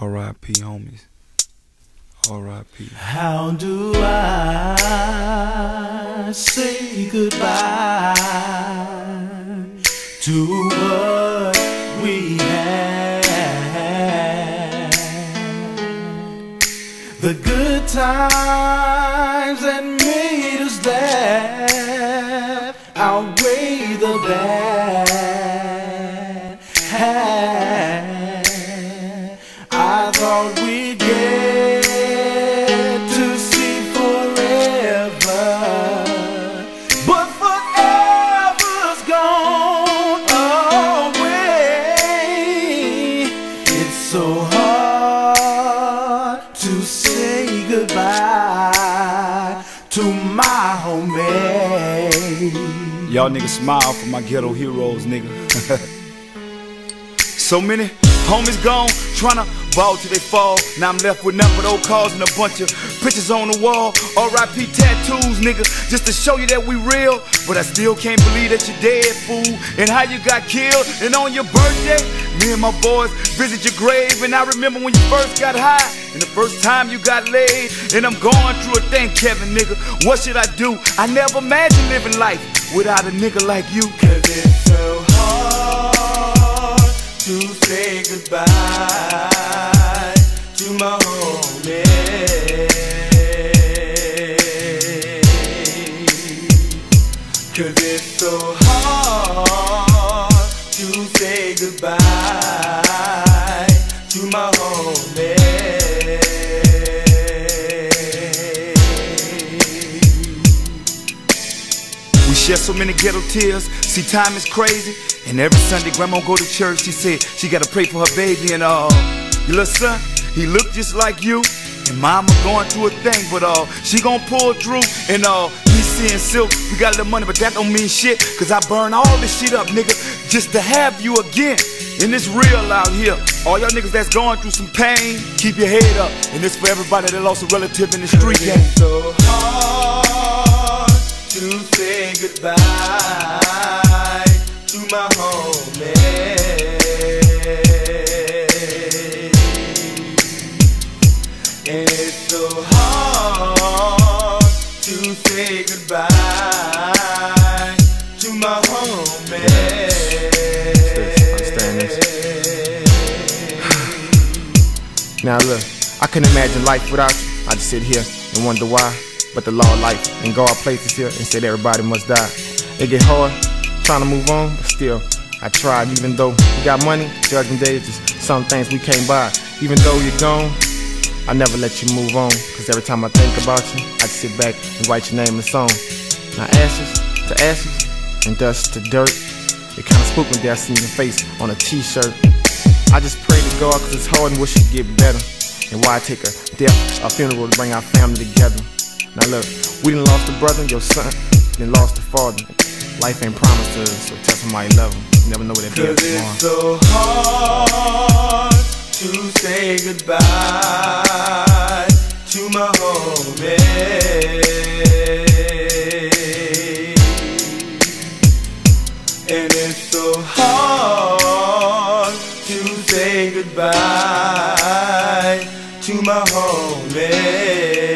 R.I.P. homies. R.I.P. How do I say goodbye to what we had? The good times that made us laugh outweigh the bad. We'd get to see forever, but forever's gone away. It's so hard to say goodbye to my homie. Y'all niggas smile for my ghetto heroes, nigga. so many homies gone, tryna ball till they fall. Now I'm left with nothing but old calls and a bunch of pictures on the wall. R.I.P. tattoos, nigga, just to show you that we real. But I still can't believe that you're dead, fool. And how you got killed. And on your birthday, me and my boys visit your grave. And I remember when you first got high. And the first time you got laid. And I'm going through a thing, Kevin, nigga. What should I do? I never imagined living life without a nigga like you. Cause it's so to say goodbye to my homie. We shed so many ghetto tears. See, time is crazy. And every Sunday, grandma go to church. She said she gotta pray for her baby and all. your little son, he looked just like you. And mama going through a thing, but uh, she gon' pull through. And all. uh, me seeing Silkk, we got a little money, but that don't mean shit. Cause I burn all this shit up, nigga, just to have you again. And it's real out here. All y'all niggas that's going through some pain, keep your head up. And it's for everybody that lost a relative in the street game. It's so hard to say goodbye to my homie. And it's so hard to say goodbye Now look, I couldn't imagine life without you. I just sit here and wonder why. But the law of life and God placed us here and said everybody must die. It get hard trying to move on, but still I tried. Even though we got money, judgment day is just some things we can't buy. Even though you're gone, I never let you move on. Cause every time I think about you, I just sit back and write your name in song. Now ashes to ashes and dust to dirt. It kinda spooked me that I seen your face on a t-shirt. I just God cause it's hard and wish it get better. And why take a death, a funeral to bring our family together? Now look, we done lost a brother, your son, then lost a father. Life ain't promised to us, so tell somebody love them. You never know what that day Cause it's so hard to say goodbye to my homie. And it's so hard goodbye to my homie.